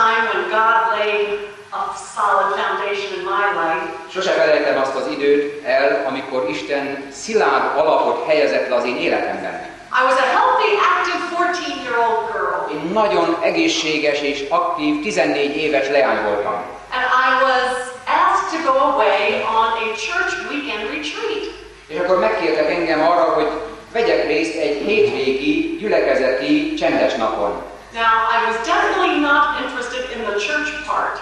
time when God laid a solid foundation in my life. Sose felejtem azt az időt el, amikor Isten szilárd alapot helyezett le az én életemben. I was a healthy, active 14-year-old girl, Én nagyon egészséges és aktív 14 éves leány voltam. and I was asked to go away on a church weekend retreat. És akkor megkértek engem arra, hogy vegyek részt egy hétvégi gyülekezeti csendes napon. Now, I was definitely not interested in the church part.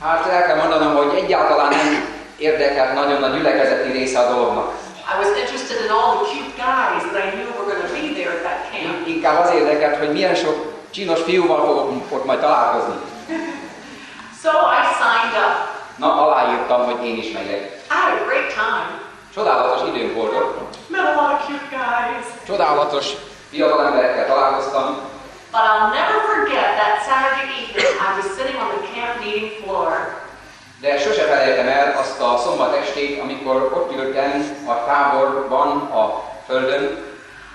Hát el kell mondanom, hogy egyáltalán nem érdekelt nagyon a gyülekezeti része a dolognak. I was interested in all the cute guys that I knew were going to be there at that camp. Inkább az érdekelt, hogy milyen sok csinos fiúval fogok ott majd találkozni. So I signed up. Na, aláírtam, hogy én is megyek. I had a great time. Csodálatos időm volt ott. Met a lot of cute guys. Csodálatos fiatal emberekkel találkoztam. But I'll never forget that Saturday evening I was sitting on the camp meeting floor. De sose felejtem el azt a szombat estét, amikor ott ültem a táborban a földön,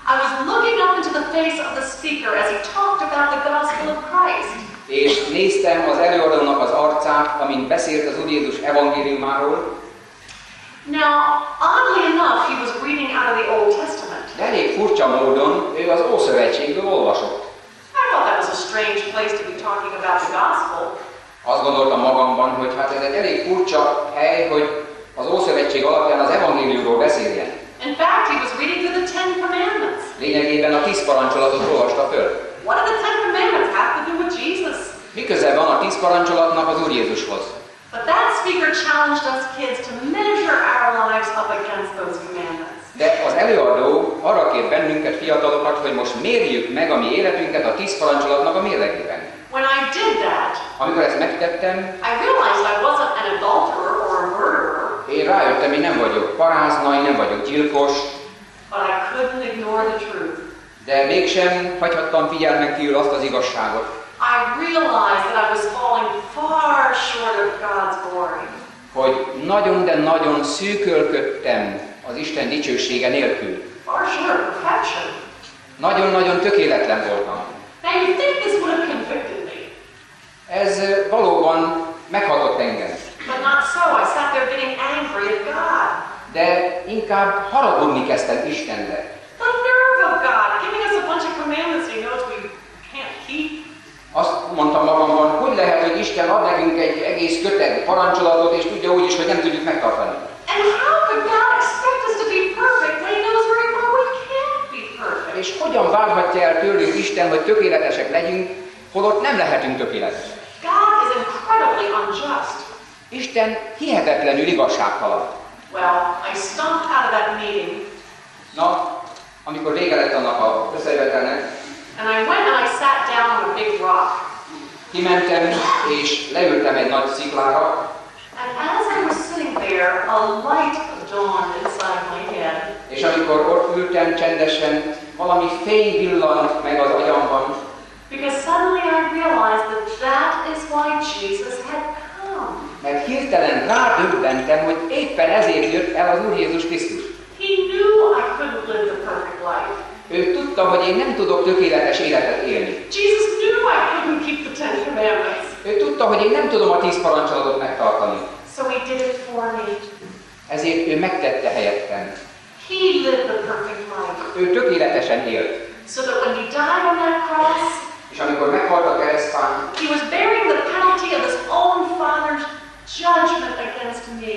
I was looking up into the face of the speaker as he talked about the gospel of Christ. és néztem az előadónak az arcát, amint beszélt az Úr Jézus evangéliumáról, Now, oddly enough, he was reading out of the Old Testament. de elég furcsa módon ő az Ószövetségből olvasott. I thought that was a strange place to be talking about the gospel. Azt gondoltam magamban, hogy hát ez egy elég furcsa hely, hogy az Ószövetség alapján az evangéliumról beszéljen. In fact, he was reading through the Ten Commandments. Lényegében a tíz parancsolatot olvasta föl. What do the Ten Commandments have to do with Jesus? Mi köze van a tíz parancsolatnak az Úr Jézushoz? But that speaker challenged us kids to measure our lives up against those commandments. De az előadó arra kér bennünket, fiatalokat, hogy most mérjük meg a mi életünket a tíz parancsolatnak a mérlegében. When I did that, Amikor ezt megtettem, I realized I wasn't an adulterer or a murderer, én rájöttem, én nem vagyok parázna, én nem vagyok gyilkos, but I couldn't ignore the truth. de mégsem hagyhattam figyelmen kívül azt az igazságot, I realized that I was falling far short of God's glory. hogy nagyon, de nagyon szűkölködtem az Isten dicsősége nélkül. Far short of perfection. Nagyon-nagyon tökéletlen voltam. Now you think this would have convicted me, Ez ö, valóban meghatott engem. but not so. I sat there getting angry at God. De inkább haragudni kezdtem Istenre. The nerve of God giving us a bunch of commandments he knows we can't keep. Azt mondtam magamban, hogy lehet, hogy Isten ad nekünk egy egész köteg parancsolatot, és tudja úgy is, hogy nem tudjuk megtartani. And how could God expect us to be perfect when he knows very well we can't be perfect? És hogyan várhatja el tőlünk Isten, hogy tökéletesek legyünk, holott nem lehetünk tökéletesek. God is incredibly unjust. Isten hihetetlenül igazságtalan. Well, I stomped out of that meeting Na, amikor vége lett annak a összejövetelnek, and I went and I sat down on a big rock. kimentem és leültem egy nagy sziklára, And as I was sitting there, a light dawned inside my head. és amikor ott ültem csendesen, valami fény villant meg az agyamban, Because suddenly I realized that that is why Jesus had. Mert hirtelen rádöbbentem, hogy éppen ezért jött el az Úr Jézus Krisztus. He knew I couldn't live the perfect life. Ő tudta, hogy én nem tudok tökéletes életet élni. Jesus knew I couldn't keep the Ten Commandments. Ő tudta, hogy én nem tudom a tíz parancsolatot megtartani. So he did it for me. Ezért ő megtette helyettem. He lived the perfect life. Ő tökéletesen élt. So that when he died on that cross, És amikor meghalt a keresztfán, he was bearing judgment against me.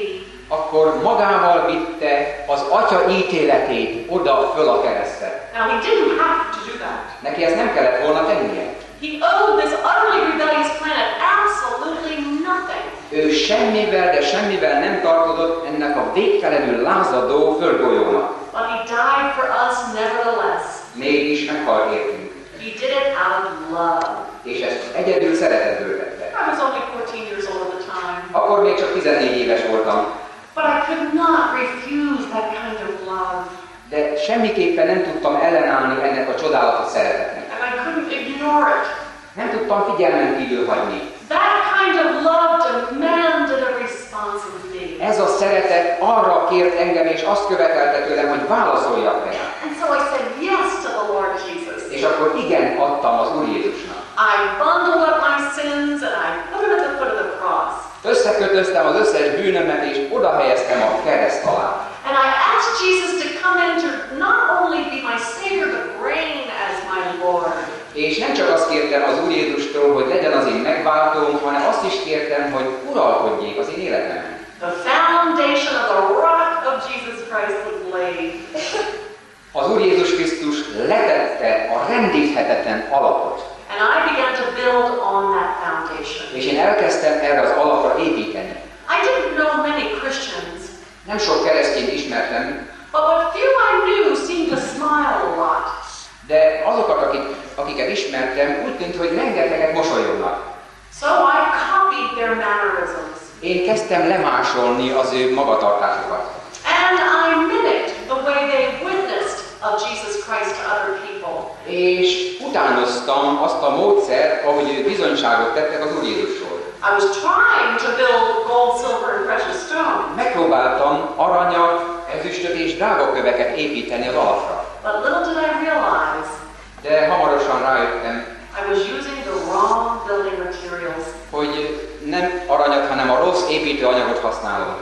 akkor magával vitte az atya ítéletét oda föl a keresztre. Now he didn't have to do that. Neki ezt nem kellett volna tennie. He owed this utterly rebellious planet absolutely nothing. Ő semmivel, de semmivel nem tartozott ennek a végtelenül lázadó földgolyónak. But he died for us nevertheless. Mégis meghalt értünk. He did it out of love. És ezt egyedül szeretetből tette. I was only 14 years old at the time, Akkor még csak 14 éves voltam, but I could not refuse that kind of love. de semmiképpen nem tudtam ellenállni ennek a csodálatos szeretetnek. And I couldn't ignore it. Nem tudtam figyelmen kívül hagyni. That kind of love demanded a response of me. Ez a szeretet arra kért engem, és azt követelte tőlem, hogy válaszoljak rá. And so I said yes to the Lord Jesus. És akkor igen adtam az Úr Jézusnak. I bundled up my sins Összeötlöztem az összes bűnömet, és oda helyeztem a kereszt alá. And I asked Jesus to come in to not only be my Savior, but reign as my Lord. És nem csak azt kértem az Úr Jézustól, hogy legyen az én megváltóm, hanem azt is kértem, hogy uralkodjék az én életemen. The foundation of the rock of Jesus Christ was laid. Az Úr Jézus Krisztus letette a rendíthetetlen alapot, And I began to build on that foundation. és én elkezdtem erre az alapra építeni. I didn't know many Christians, Nem sok keresztényt ismertem, but what few I knew seemed to smile a lot. de azokat, akik, akiket ismertem, úgy tűnt, hogy rengeteget mosolyognak. So I copied their mannerisms. Én kezdtem lemásolni az ő magatartásukat. And I mimicked the way they witnessed of Jesus Christ to other people. És utánoztam azt a módszert, ahogy ők bizonyságot tettek az Úr Jézusról. I was trying to build gold, silver, and precious stones, Megpróbáltam aranyat, ezüstöt és drágaköveket építeni az alapra. but little did I realize De hamarosan rájöttem, I was using the wrong building materials. hogy nem aranyat, hanem a rossz építőanyagot használom.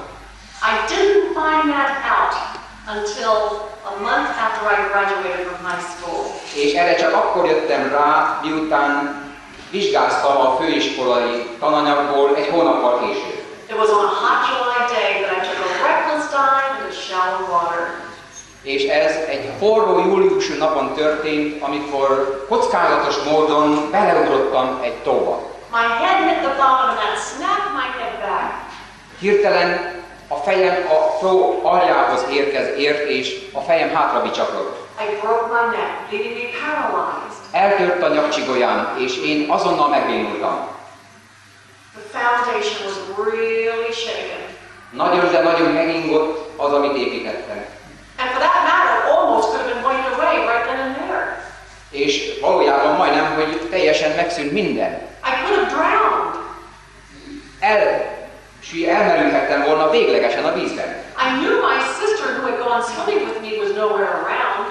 I didn't find that out until a month after I graduated from high school. És erre csak akkor jöttem rá, miután vizsgáztam a főiskolai tananyagból egy hónappal később. It was on a hot July day that I took a reckless dive into shallow water. És ez egy forró júliusú napon történt, amikor kockázatos módon beleugrottam egy tóba. My head hit the bottom and that snapped my head back. Hirtelen a fejem a tó aljához érkez, ért, és a fejem hátra bicsaklott. Eltört a nyakcsigolyám, és én azonnal megbénultam. Really. Nagyon, de nagyon megingott az, amit építettem. And for that matter, almost could have been wiped away right then and there. És valójában majdnem, hogy teljesen megszűnt minden. I could have drowned. El, sí, elmerülhettem volna véglegesen a vízben. I knew my sister who had gone swimming with me was nowhere around.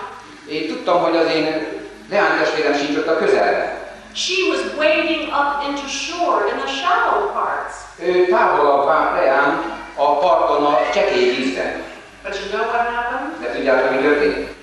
Én tudtam, hogy az én leánytestvérem sincs ott a közelben. She was wading up into shore in the shallow parts. Ő távolabb várt leám a parton a csekély vízben. But you know what happened? De tudjátok, mi történt?